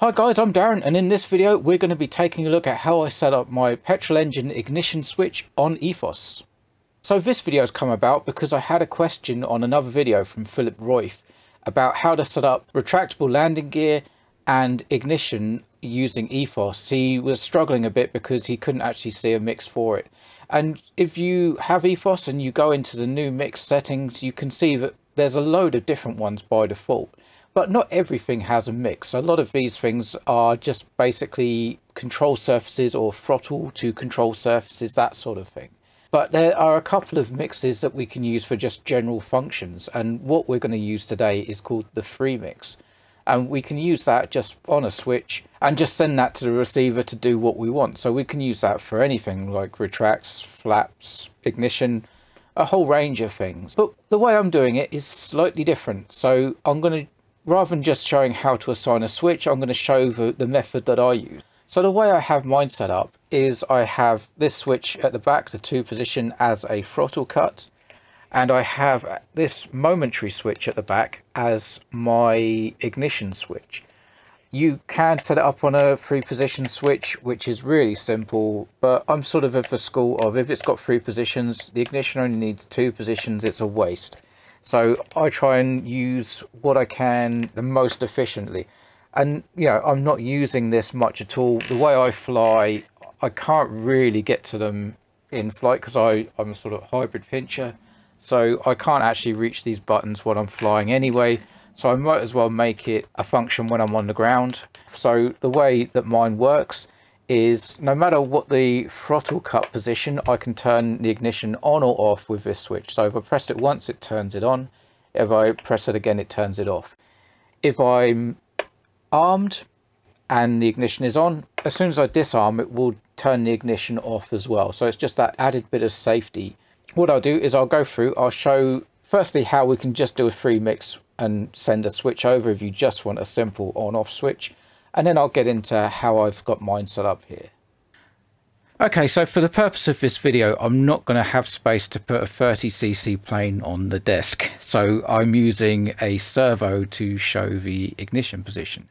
Hi guys, I'm Darren and in this video we're going to be taking a look at how I set up my petrol engine ignition switch on Ethos. So this video has come about because I had a question on another video from Philip Royf about how to set up retractable landing gear and ignition using Ethos. He was struggling a bit because he couldn't actually see a mix for it. And if you have Ethos and you go into the new mix settings, you can see that there's a load of different ones by default. But not everything has a mix. A lot of these things are just basically control surfaces or throttle to control surfaces, that sort of thing. But there are a couple of mixes that we can use for just general functions. And what we're going to use today is called the free mix and we can use that just on a switch and just send that to the receiver to do what we want. So we can use that for anything like retracts, flaps, ignition, a whole range of things. But the way I'm doing it is slightly different. So I'm going to, rather than just showing how to assign a switch, I'm going to show the, the method that I use. So the way I have mine set up is I have this switch at the back, the two position as a throttle cut and I have this momentary switch at the back as my ignition switch. You can set it up on a three position switch, which is really simple, but I'm sort of of the school of if it's got three positions, the ignition only needs two positions, it's a waste. So I try and use what I can the most efficiently. And, you know, I'm not using this much at all. The way I fly, I can't really get to them in flight because I'm a sort of hybrid pincher. So I can't actually reach these buttons while I'm flying anyway. So I might as well make it a function when I'm on the ground. So the way that mine works is no matter what the throttle cut position, I can turn the ignition on or off with this switch. So if I press it once, it turns it on. If I press it again, it turns it off. If I'm armed and the ignition is on, as soon as I disarm, it will turn the ignition off as well. So it's just that added bit of safety what I'll do is I'll go through, I'll show firstly how we can just do a free mix and send a switch over if you just want a simple on off switch. And then I'll get into how I've got mine set up here. Okay, so for the purpose of this video, I'm not going to have space to put a 30cc plane on the desk. So I'm using a servo to show the ignition position.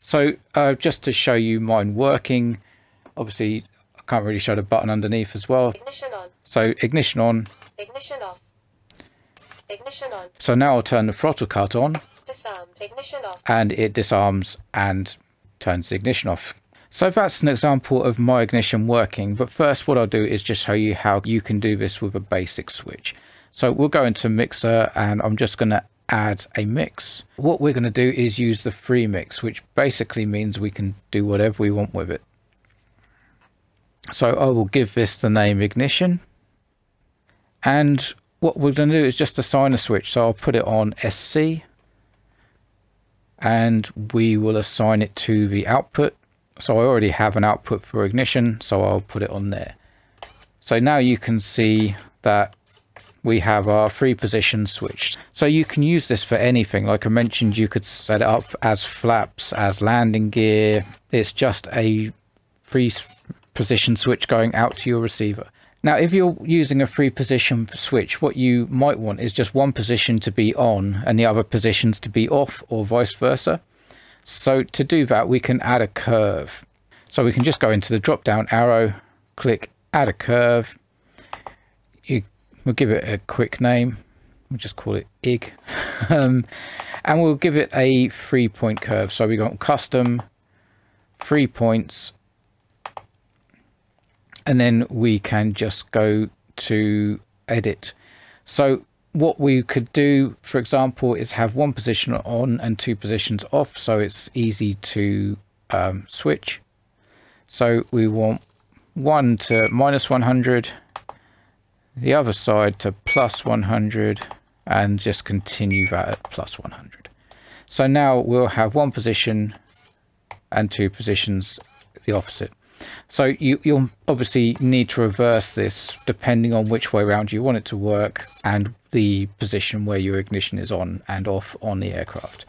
So uh, just to show you mine working, obviously I can't really show the button underneath as well. Ignition on. So ignition on. Ignition off. Ignition on. So now I'll turn the throttle cut on. Disarmed. Ignition off. And it disarms and turns the ignition off. So that's an example of my ignition working. But first what I'll do is just show you how you can do this with a basic switch. So we'll go into mixer and I'm just going to add a mix. What we're going to do is use the free mix, which basically means we can do whatever we want with it. So I will give this the name ignition. And what we're going to do is just assign a switch. So I'll put it on SC and we will assign it to the output. So I already have an output for ignition, so I'll put it on there. So now you can see that we have our free position switched. So you can use this for anything. Like I mentioned, you could set it up as flaps, as landing gear. It's just a free position switch going out to your receiver. Now, if you're using a free position switch, what you might want is just one position to be on and the other positions to be off or vice versa. So to do that, we can add a curve. So we can just go into the drop down arrow, click add a curve. You, we'll give it a quick name. We'll just call it IG. um, and we'll give it a three point curve. So we got custom, three points, and then we can just go to edit. So what we could do, for example, is have one position on and two positions off, so it's easy to um, switch. So we want one to minus 100, the other side to plus 100, and just continue that at plus 100. So now we'll have one position and two positions the opposite. So you, you'll obviously need to reverse this depending on which way around you want it to work and the position where your ignition is on and off on the aircraft.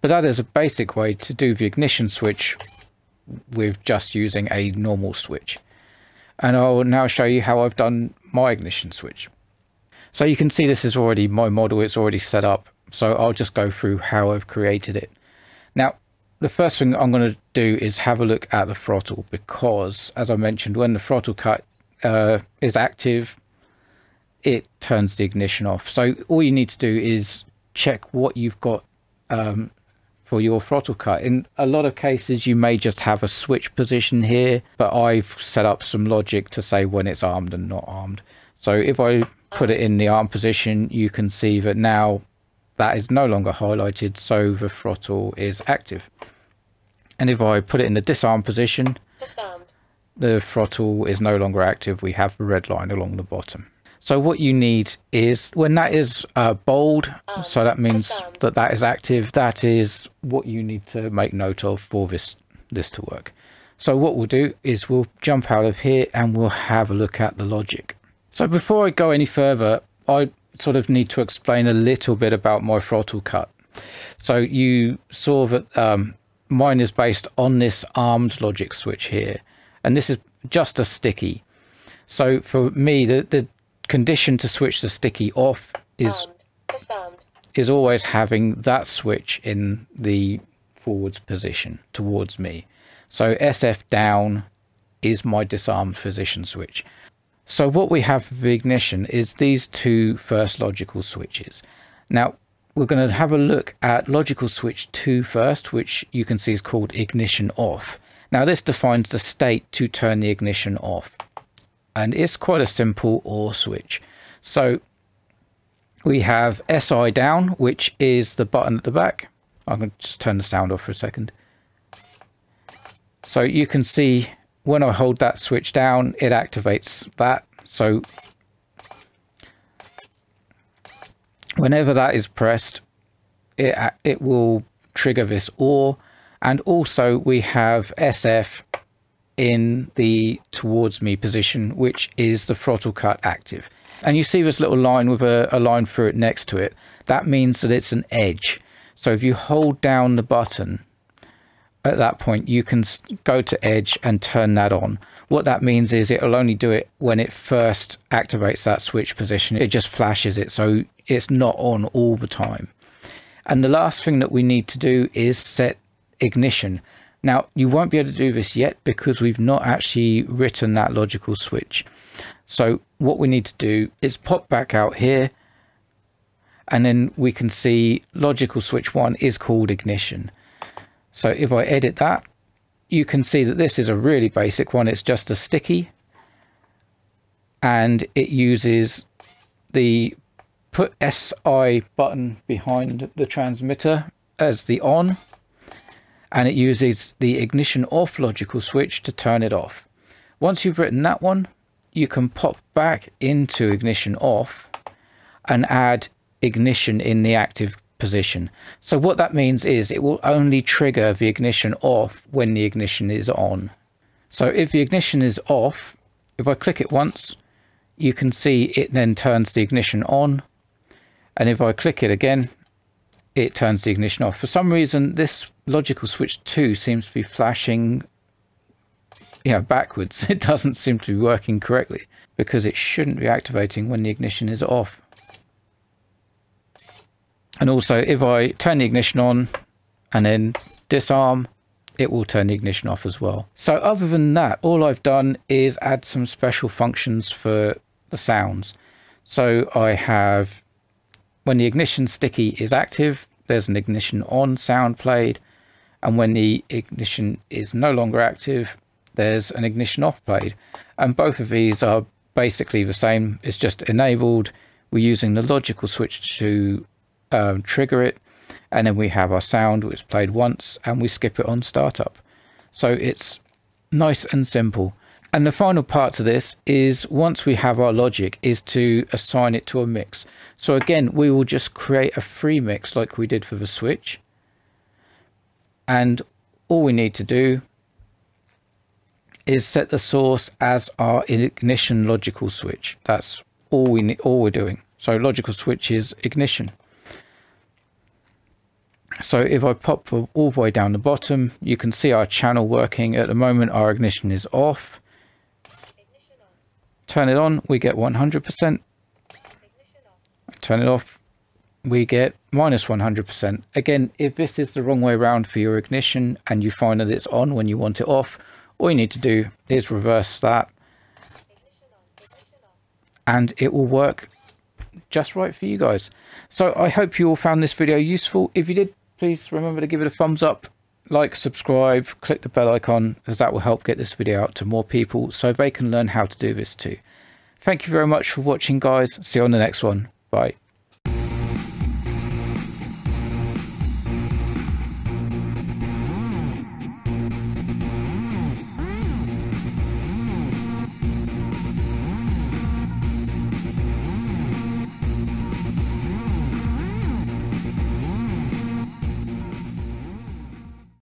But that is a basic way to do the ignition switch with just using a normal switch. And I'll now show you how I've done my ignition switch. So you can see this is already my model, it's already set up. So I'll just go through how I've created it. Now, the first thing I'm going to do is have a look at the throttle because, as I mentioned, when the throttle cut uh, is active, it turns the ignition off. So all you need to do is check what you've got um, for your throttle cut. In a lot of cases, you may just have a switch position here, but I've set up some logic to say when it's armed and not armed. So if I put it in the arm position, you can see that now that is no longer highlighted, so the throttle is active. And if I put it in the disarm position, Disarmed. the throttle is no longer active. We have the red line along the bottom. So what you need is when that is uh, bold, um, so that means disarmed. that that is active. That is what you need to make note of for this this to work. So what we'll do is we'll jump out of here and we'll have a look at the logic. So before I go any further, I sort of need to explain a little bit about my throttle cut. So you saw that um, mine is based on this armed logic switch here, and this is just a sticky. So for me, the, the condition to switch the sticky off is is always having that switch in the forwards position towards me. So SF down is my disarmed position switch. So what we have for ignition is these two first logical switches. Now we're going to have a look at logical switch 2 first, which you can see is called ignition off. Now this defines the state to turn the ignition off and it's quite a simple OR switch. So we have SI down, which is the button at the back. I'm going to just turn the sound off for a second. So you can see when I hold that switch down, it activates that. So whenever that is pressed, it, it will trigger this OR. And also we have SF in the towards me position, which is the throttle cut active. And you see this little line with a, a line through it next to it. That means that it's an edge. So if you hold down the button at that point, you can go to edge and turn that on. What that means is it will only do it when it first activates that switch position. It just flashes it. So it's not on all the time. And the last thing that we need to do is set ignition. Now, you won't be able to do this yet because we've not actually written that logical switch. So what we need to do is pop back out here and then we can see logical switch one is called ignition. So if I edit that, you can see that this is a really basic one. It's just a sticky and it uses the put SI button behind the transmitter as the on and it uses the ignition off logical switch to turn it off. Once you've written that one, you can pop back into ignition off and add ignition in the active position. So what that means is it will only trigger the ignition off when the ignition is on. So if the ignition is off, if I click it once, you can see it then turns the ignition on. And if I click it again, it turns the ignition off. For some reason, this logical switch 2 seems to be flashing yeah, backwards. It doesn't seem to be working correctly because it shouldn't be activating when the ignition is off. And also, if I turn the ignition on and then disarm, it will turn the ignition off as well. So other than that, all I've done is add some special functions for the sounds. So I have when the ignition sticky is active, there's an ignition on sound played. And when the ignition is no longer active, there's an ignition off played. And both of these are basically the same. It's just enabled. We're using the logical switch to um, trigger it. And then we have our sound, which is played once, and we skip it on startup. So it's nice and simple. And the final part to this is once we have our logic is to assign it to a mix. So again, we will just create a free mix like we did for the switch. And all we need to do is set the source as our ignition logical switch. That's all we all we're doing. So logical switch is ignition. So if I pop all the way down the bottom, you can see our channel working. At the moment, our ignition is off turn it on, we get 100%. Turn it off, we get minus 100%. Again, if this is the wrong way around for your ignition and you find that it's on when you want it off, all you need to do is reverse that and it will work just right for you guys. So I hope you all found this video useful. If you did, please remember to give it a thumbs up, like, subscribe, click the bell icon because that will help get this video out to more people so they can learn how to do this too. Thank you very much for watching guys. See you on the next one. Bye.